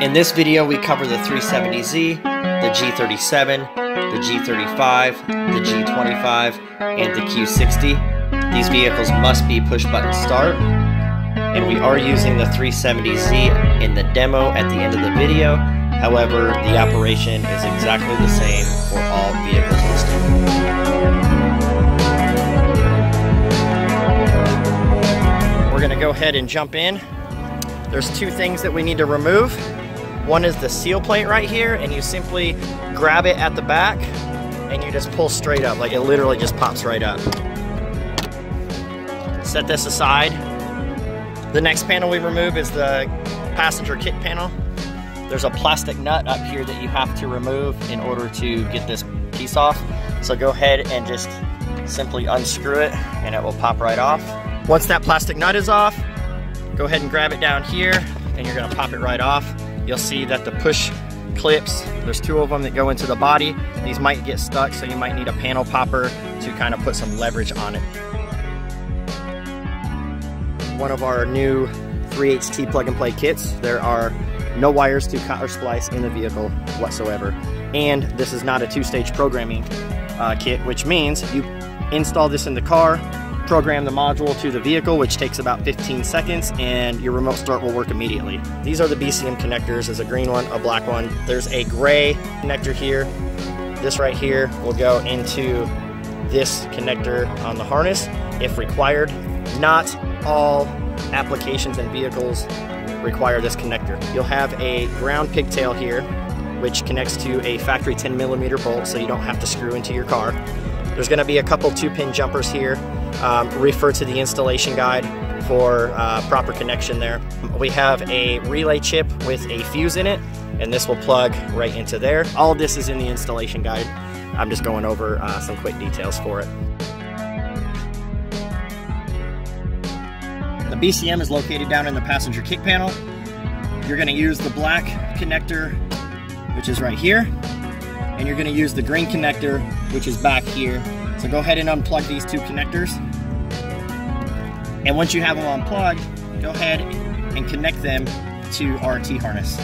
In this video, we cover the 370Z, the G37, the G35, the G25, and the Q60. These vehicles must be push button start, and we are using the 370Z in the demo at the end of the video. However, the operation is exactly the same for all vehicles listed. We're going to go ahead and jump in. There's two things that we need to remove. One is the sill plate right here, and you simply grab it at the back and you just pull straight up. Like it literally just pops right up. Set this aside. The next panel we remove is the passenger kick panel. There's a plastic nut up here that you have to remove in order to get this piece off. So go ahead and just simply unscrew it and it will pop right off. Once that plastic nut is off, go ahead and grab it down here and you're gonna pop it right off. You'll see that the push clips, there's two of them that go into the body. These might get stuck, so you might need a panel popper to kind of put some leverage on it. One of our new 3HT plug and play kits. There are no wires to cut or splice in the vehicle whatsoever. And this is not a two-stage programming uh, kit, which means you install this in the car, program the module to the vehicle, which takes about 15 seconds, and your remote start will work immediately. These are the BCM connectors. There's a green one, a black one. There's a gray connector here. This right here will go into this connector on the harness if required. Not all applications and vehicles require this connector. You'll have a ground pigtail here, which connects to a factory 10 millimeter bolt so you don't have to screw into your car. There's gonna be a couple two pin jumpers here um, refer to the installation guide for uh, proper connection there. We have a relay chip with a fuse in it, and this will plug right into there. All this is in the installation guide. I'm just going over uh, some quick details for it. The BCM is located down in the passenger kick panel. You're gonna use the black connector, which is right here, and you're gonna use the green connector, which is back here. So go ahead and unplug these two connectors. And once you have them unplugged, go ahead and connect them to our T-harness.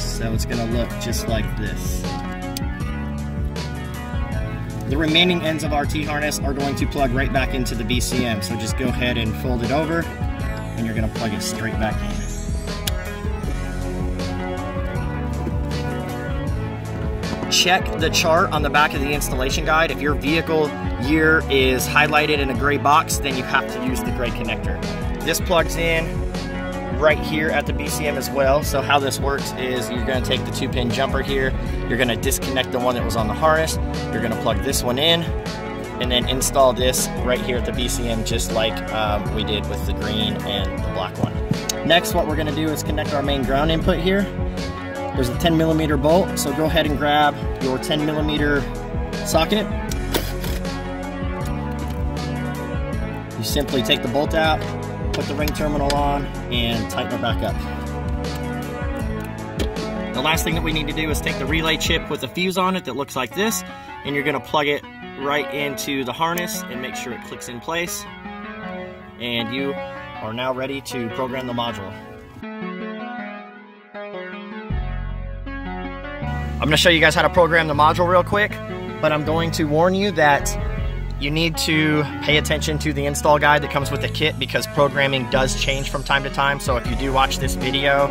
So it's gonna look just like this. The remaining ends of our T-harness are going to plug right back into the BCM. So just go ahead and fold it over and you're gonna plug it straight back in. Check the chart on the back of the installation guide. If your vehicle year is highlighted in a gray box, then you have to use the gray connector. This plugs in right here at the BCM as well. So how this works is you're gonna take the two pin jumper here, you're gonna disconnect the one that was on the harness, you're gonna plug this one in, and then install this right here at the BCM just like um, we did with the green and the black one. Next, what we're gonna do is connect our main ground input here. There's a 10 millimeter bolt, so go ahead and grab your 10 millimeter socket. You simply take the bolt out, put the ring terminal on, and tighten it back up. The last thing that we need to do is take the relay chip with a fuse on it that looks like this, and you're gonna plug it right into the harness and make sure it clicks in place. And you are now ready to program the module. I'm gonna show you guys how to program the module real quick, but I'm going to warn you that you need to pay attention to the install guide that comes with the kit because programming does change from time to time. So if you do watch this video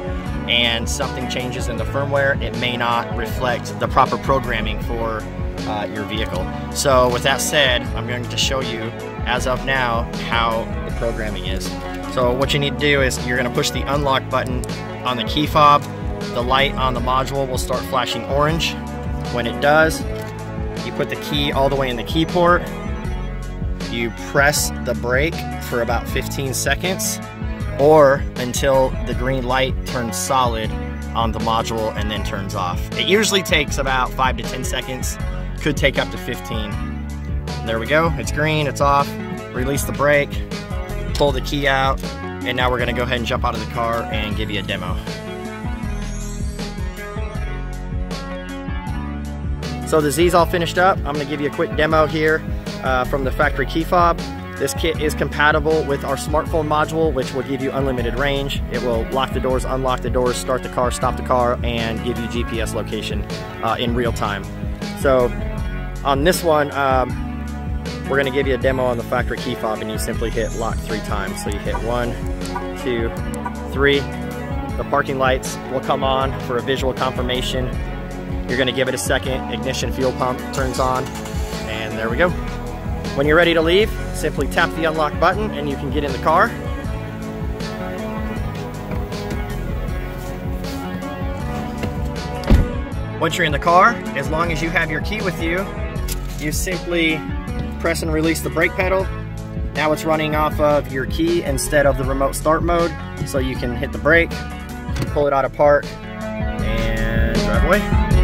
and something changes in the firmware, it may not reflect the proper programming for uh, your vehicle. So with that said, I'm going to show you as of now how the programming is. So what you need to do is you're gonna push the unlock button on the key fob the light on the module will start flashing orange. When it does, you put the key all the way in the key port. You press the brake for about 15 seconds or until the green light turns solid on the module and then turns off. It usually takes about 5 to 10 seconds, could take up to 15. There we go, it's green, it's off. Release the brake, pull the key out, and now we're gonna go ahead and jump out of the car and give you a demo. So the Z's all finished up. I'm gonna give you a quick demo here uh, from the factory key fob. This kit is compatible with our smartphone module, which will give you unlimited range. It will lock the doors, unlock the doors, start the car, stop the car, and give you GPS location uh, in real time. So on this one, um, we're gonna give you a demo on the factory key fob and you simply hit lock three times. So you hit one, two, three. The parking lights will come on for a visual confirmation. You're gonna give it a second, ignition fuel pump turns on, and there we go. When you're ready to leave, simply tap the unlock button and you can get in the car. Once you're in the car, as long as you have your key with you, you simply press and release the brake pedal. Now it's running off of your key instead of the remote start mode, so you can hit the brake, pull it out of park, and drive away.